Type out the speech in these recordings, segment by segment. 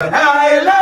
I love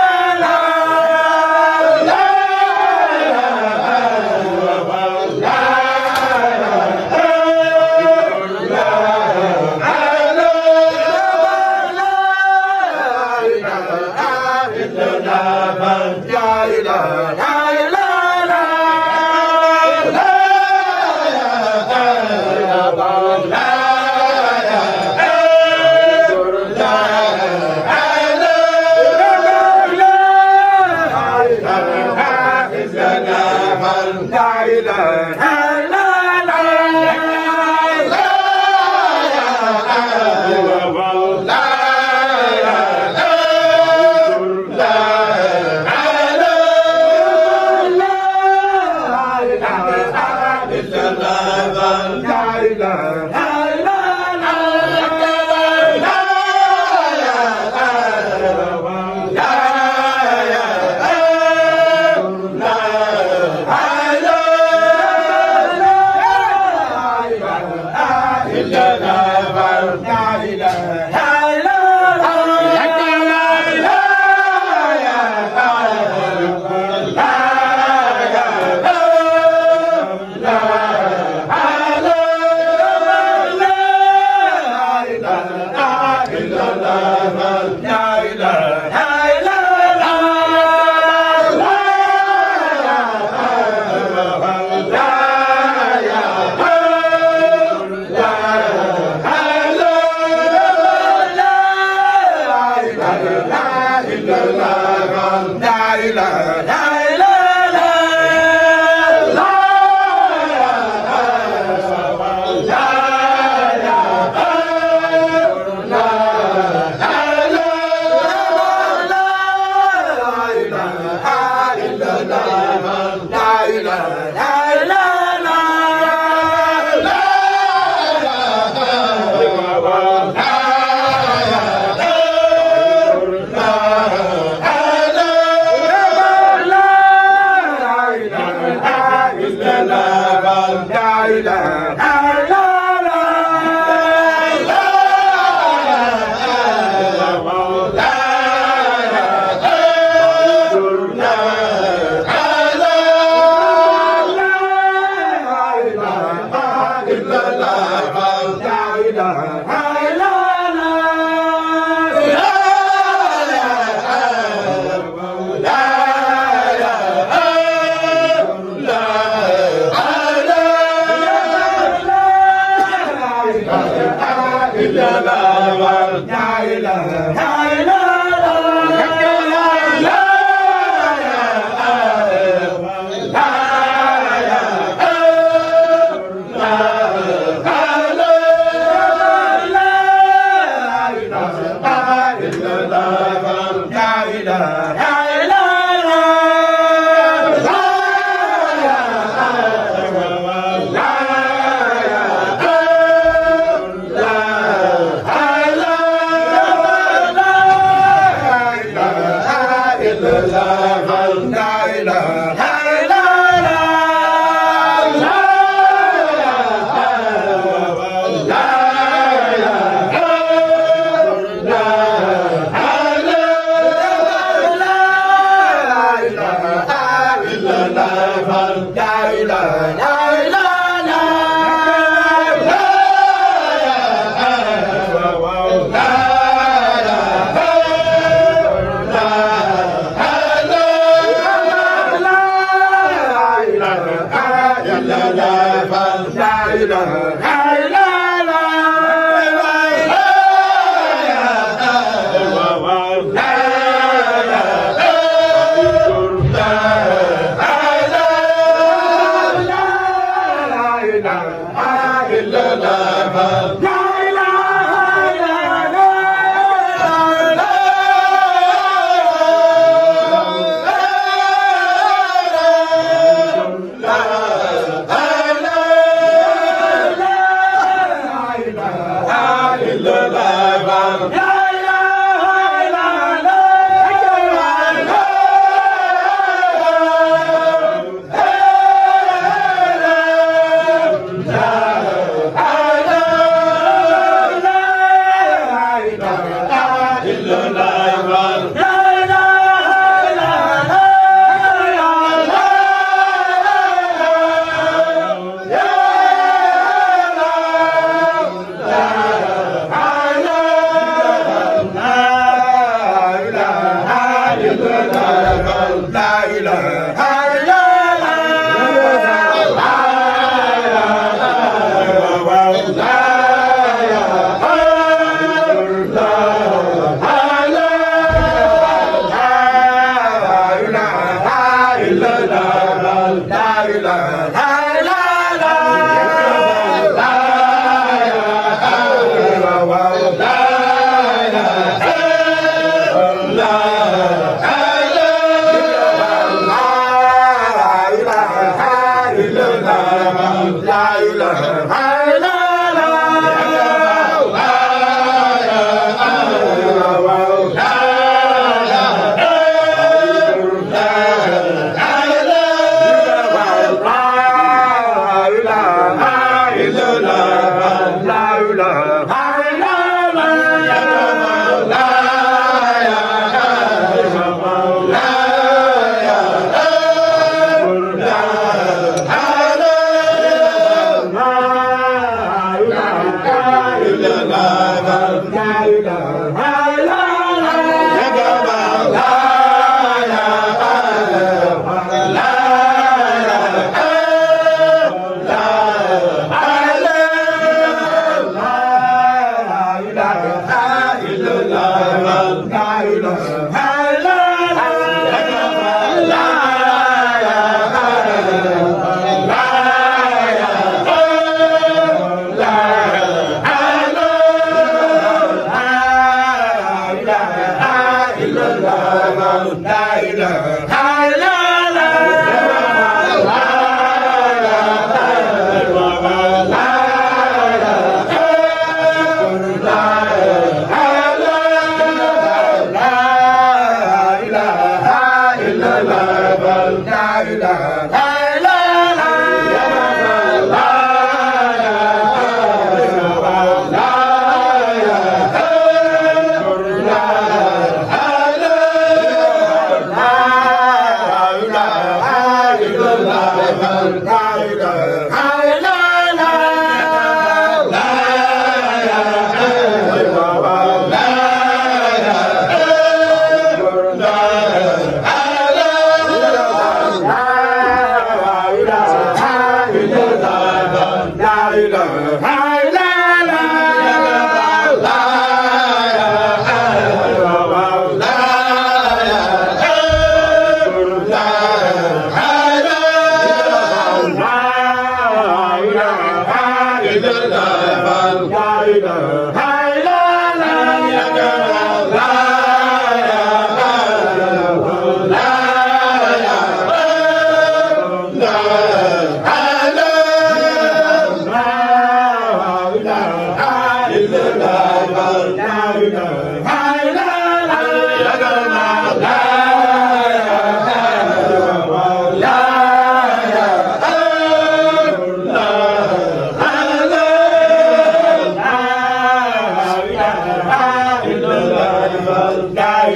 Yeah. لا اله الا الله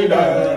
Florida.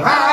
Shanghai.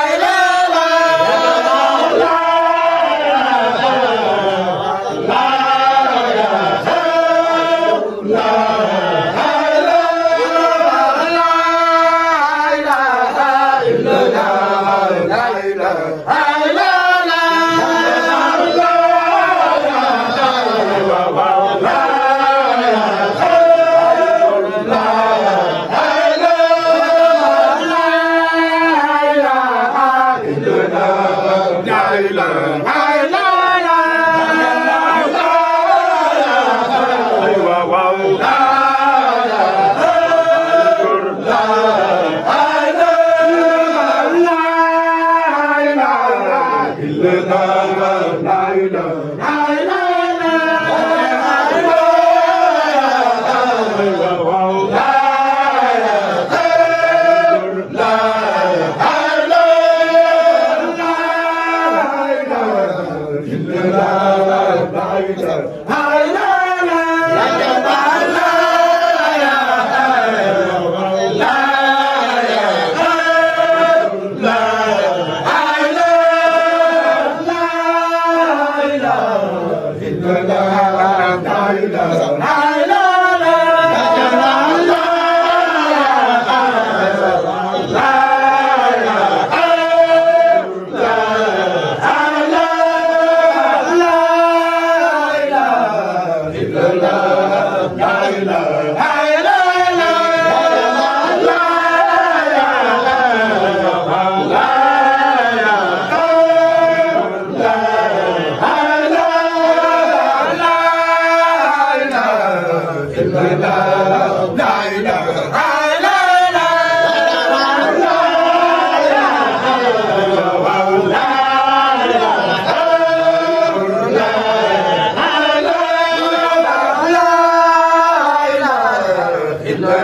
Hallelujah.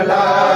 la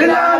Yeah.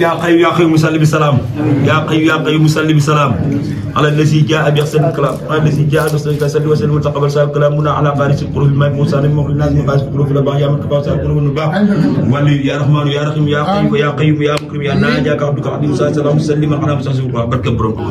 yaa xayu yaa xayu musalli bi salaam yaa xayu yaa xayu musalli bi salaam ala lasi jaa bi ahsanil kalaam ala lasi jaa bi ahsanil kalaam salli wa sallim wa taqabbal sa kalaamuna ala qaari qulubi may musa nabi moxli naas mi qaasi qulubi la baax yaa man kafa sa qulubi nu baax wàllu yaa rahmaanu yaa rahim yaa xayu yaa qayyum yaa mukrim yaa naa jaaka abduka abdi musa salaam salliman ala musa si baax barke borom